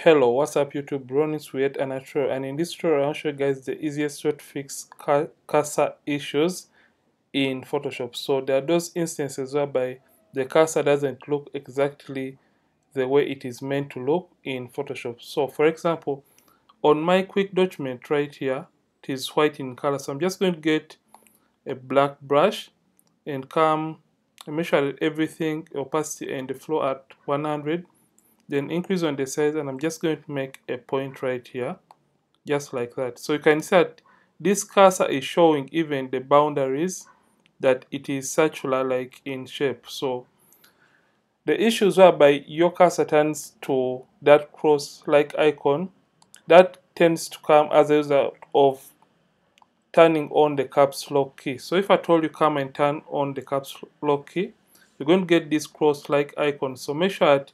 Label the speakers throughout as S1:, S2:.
S1: Hello, what's up YouTube? Ronnix with an tutorial and in this tutorial I'll show you guys the easiest way to fix cursor issues in Photoshop. So there are those instances whereby the cursor doesn't look exactly the way it is meant to look in Photoshop. So for example, on my quick document right here, it is white in color. So I'm just going to get a black brush and come and make sure that everything opacity and the flow at 100 then increase on the size and I'm just going to make a point right here just like that. So you can see that this cursor is showing even the boundaries that it is circular like in shape. So the issues whereby your cursor turns to that cross like icon that tends to come as a result of turning on the caps lock key. So if I told you come and turn on the caps lock key you're going to get this cross like icon. So make sure that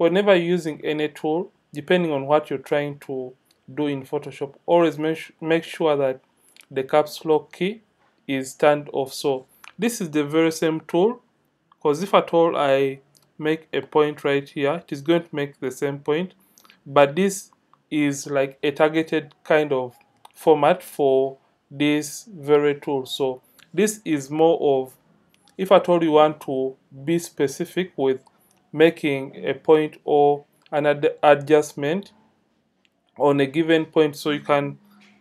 S1: whenever using any tool, depending on what you're trying to do in Photoshop, always make, sure that the caps lock key is turned off. So this is the very same tool because if at all I make a point right here, it is going to make the same point. But this is like a targeted kind of format for this very tool. So this is more of if at all you want to be specific with making a point or an ad adjustment on a given point. So you can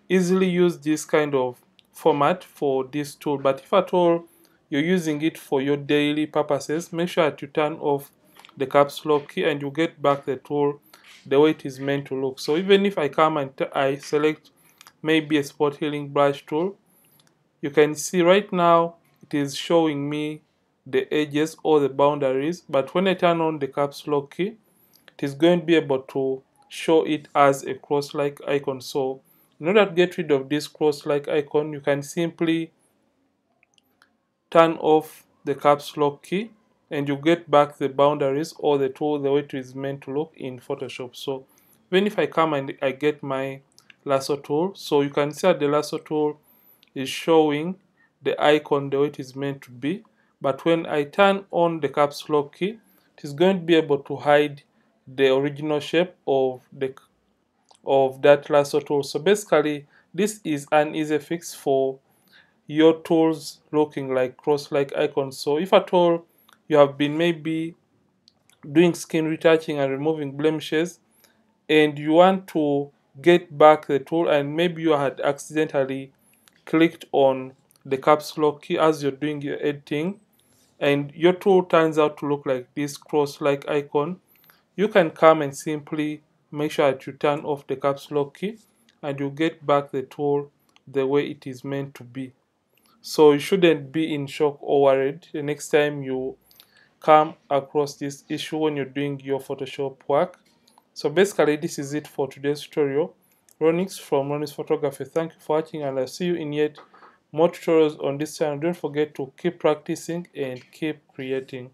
S1: easily use this kind of format for this tool. But if at all you're using it for your daily purposes make sure that you turn off the caps lock key and you get back the tool the way it is meant to look. So even if I come and I select maybe a spot healing brush tool you can see right now it is showing me the edges or the boundaries but when I turn on the caps lock key it is going to be able to show it as a cross like icon. So in order to get rid of this cross like icon you can simply turn off the caps lock key and you get back the boundaries or the tool the way it is meant to look in Photoshop. So even if I come and I get my lasso tool so you can see that the lasso tool is showing the icon the way it is meant to be but when I turn on the caps lock key it is going to be able to hide the original shape of the of that lasso tool so basically this is an easy fix for your tools looking like cross like icons. So if at all you have been maybe doing skin retouching and removing blemishes and you want to get back the tool and maybe you had accidentally clicked on the caps lock key as you're doing your editing and your tool turns out to look like this cross like icon you can come and simply make sure that you turn off the caps lock key and you get back the tool the way it is meant to be. So you shouldn't be in shock or worried the next time you come across this issue when you're doing your photoshop work. So basically this is it for today's tutorial. Ronnix from Ronnix Photography. Thank you for watching and I'll see you in yet more tutorials on this channel. Don't forget to keep practicing and keep creating